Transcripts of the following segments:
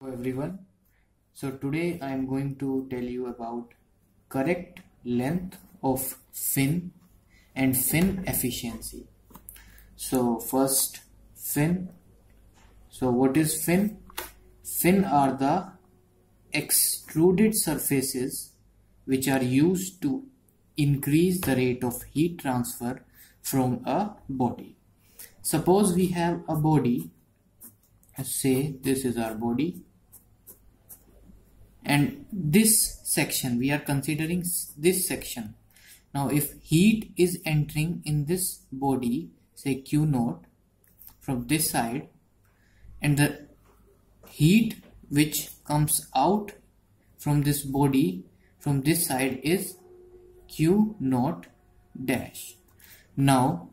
Hello everyone. So today I am going to tell you about correct length of fin and fin efficiency. So first fin. So what is fin? Fin are the extruded surfaces which are used to increase the rate of heat transfer from a body. Suppose we have a body say this is our body. And this section we are considering this section. Now if heat is entering in this body say q naught from this side and the heat which comes out from this body from this side is q naught dash. Now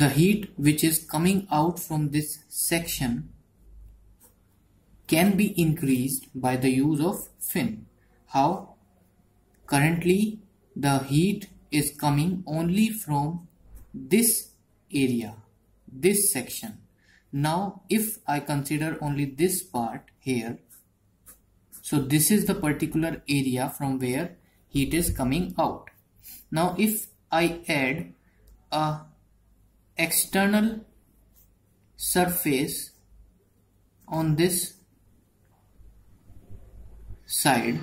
the heat which is coming out from this section can be increased by the use of fin. How? Currently the heat is coming only from this area, this section. Now if I consider only this part here, so this is the particular area from where heat is coming out. Now if I add a external surface on this side.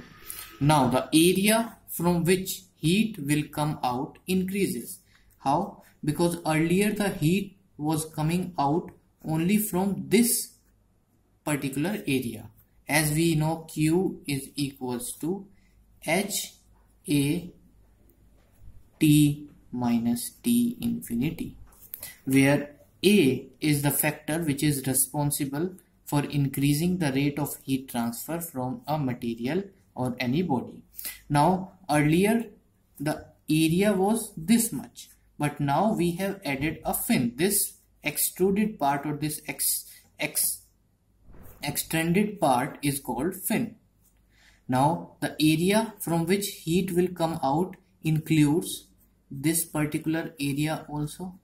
Now the area from which heat will come out increases. How? Because earlier the heat was coming out only from this particular area. As we know q is equals to h a t minus t infinity where A is the factor which is responsible for increasing the rate of heat transfer from a material or any body. Now earlier the area was this much but now we have added a fin this extruded part or this ex, ex extended part is called fin. Now the area from which heat will come out includes this particular area also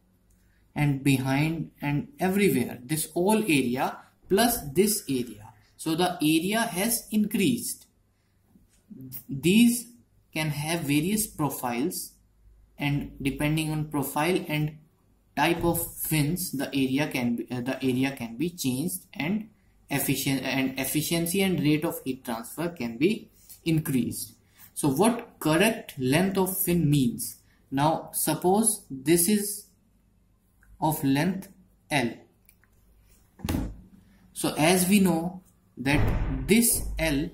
and behind and everywhere. This whole area plus this area. So the area has increased. These can have various profiles and depending on profile and type of fins the area can be uh, the area can be changed and efficient and efficiency and rate of heat transfer can be increased. So what correct length of fin means? Now suppose this is of length L. So as we know that this L,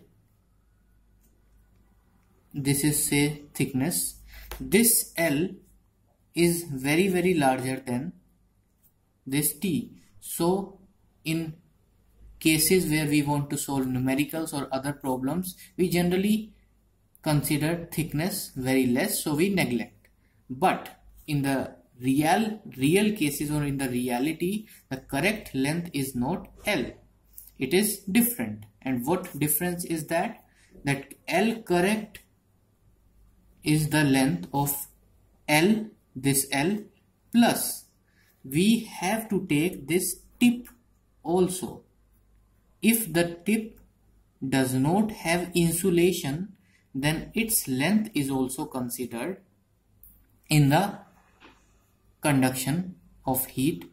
this is say thickness, this L is very very larger than this T. So in cases where we want to solve numericals or other problems, we generally consider thickness very less so we neglect. But in the real real cases or in the reality the correct length is not L. It is different. And what difference is that? That L correct is the length of L this L plus we have to take this tip also. If the tip does not have insulation then its length is also considered in the conduction of heat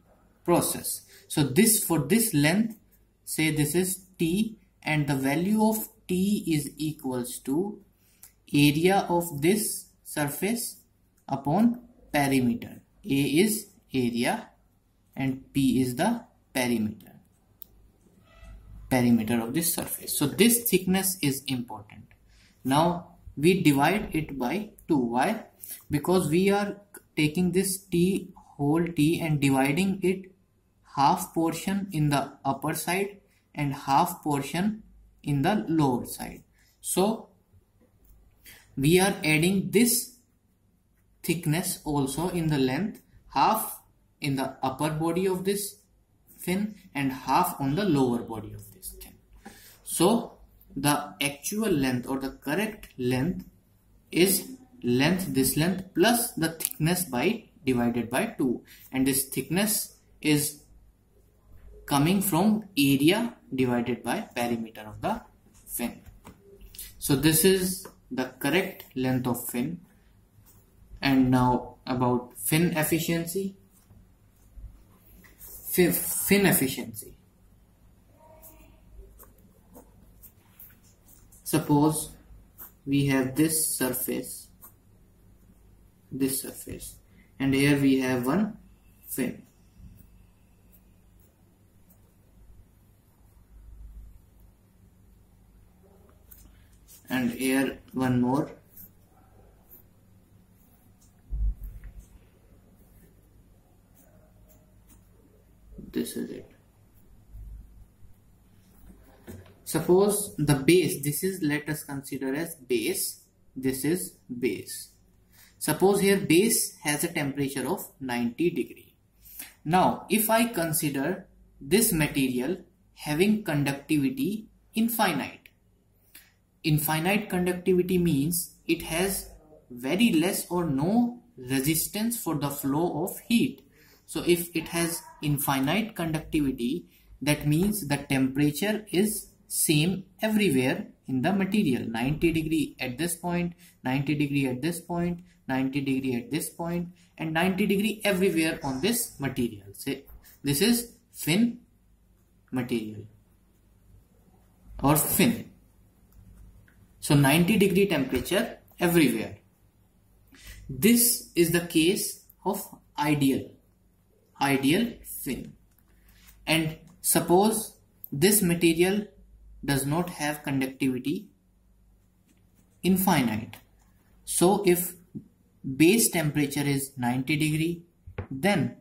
process. So this for this length say this is T and the value of T is equals to area of this surface upon perimeter. A is area and P is the perimeter perimeter of this surface. So this thickness is important. Now we divide it by 2. Why? Because we are taking this t whole t and dividing it half portion in the upper side and half portion in the lower side. So we are adding this thickness also in the length half in the upper body of this fin and half on the lower body of this fin. So the actual length or the correct length is length this length plus the thickness by divided by 2 and this thickness is coming from area divided by perimeter of the fin. So this is the correct length of fin. And now about fin efficiency. Fin efficiency. Suppose we have this surface, this surface, and here we have one fin. and here one more. This is it. Suppose the base this is let us consider as base. This is base suppose here base has a temperature of 90 degree now if I consider this material having conductivity infinite infinite conductivity means it has very less or no resistance for the flow of heat. So if it has infinite conductivity, that means the temperature is same everywhere in the material. 90 degree at this point, 90 degree at this point, 90 degree at this point, and 90 degree everywhere on this material. Say this is fin material or fin. So 90 degree temperature everywhere. This is the case of ideal, ideal fin. And suppose this material does not have conductivity infinite. So if base temperature is 90 degree, then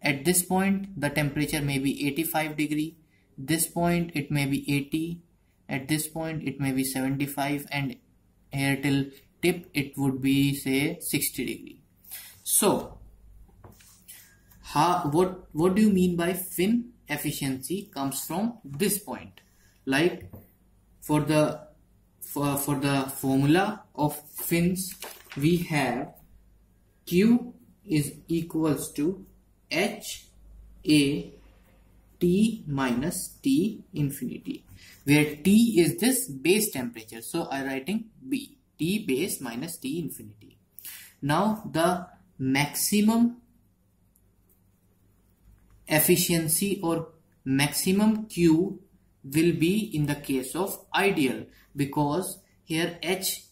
at this point the temperature may be 85 degree, this point it may be 80, at this point it may be 75 and here till tip it would be say 60 degree so how what what do you mean by fin efficiency comes from this point like for the for, for the formula of fins we have q is equals to h a t minus t infinity where T is this base temperature. So I writing B, T base minus T infinity. Now the maximum efficiency or maximum Q will be in the case of ideal because here H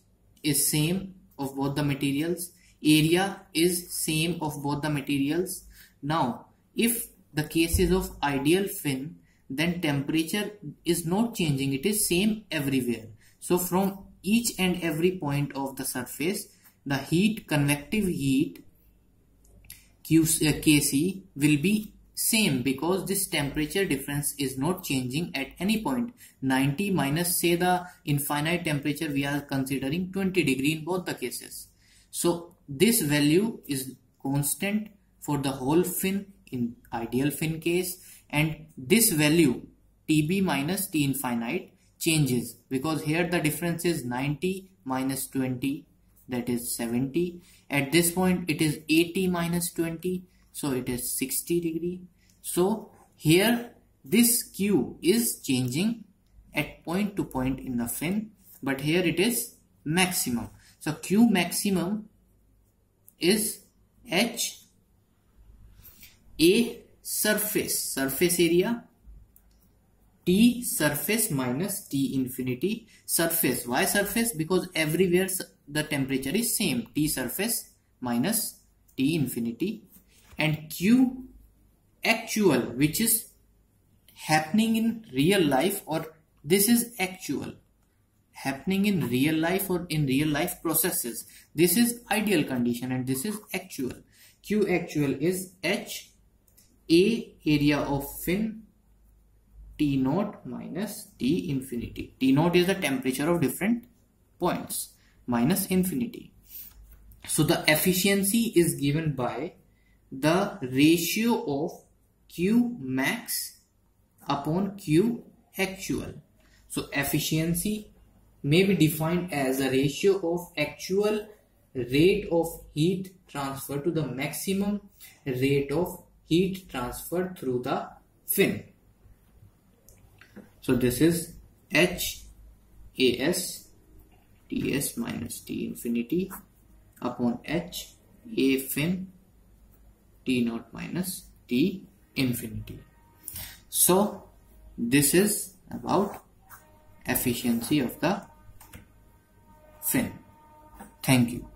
is same of both the materials area is same of both the materials. Now if the case is of ideal fin then temperature is not changing it is same everywhere. So from each and every point of the surface the heat convective heat QC, uh, Kc will be same because this temperature difference is not changing at any point. 90 minus say the infinite temperature we are considering 20 degree in both the cases. So this value is constant for the whole fin in ideal fin case and this value tb minus t infinite changes. Because here the difference is 90 minus 20 that is 70 at this point it is 80 minus 20 so it is 60 degree so here this q is changing at point to point in the fin but here it is maximum. So q maximum is h a surface surface area T surface minus T infinity surface. Why surface? Because everywhere the temperature is same. T surface minus T infinity and Q actual which is happening in real life or this is actual happening in real life or in real life processes this is ideal condition and this is actual q actual is h a area of fin T naught minus T infinity. T naught is the temperature of different points minus infinity. So the efficiency is given by the ratio of Q max upon Q actual. So efficiency may be defined as a ratio of actual rate of heat transfer to the maximum rate of heat transfer through the fin. So this is h as minus t infinity upon h a fin t naught minus t infinity. So this is about efficiency of the fin thank you